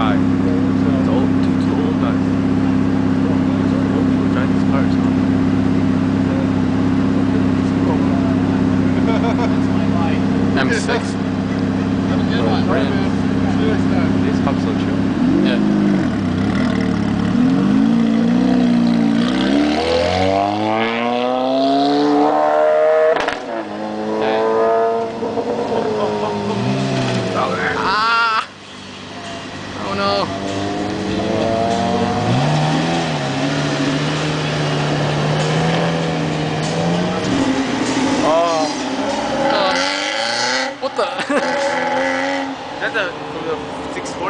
guy. The old, two, two old guys. Old people drive these cars. M6. Little brand. These cops so chill. Yeah. off. Oh. What the? That's a from the 640.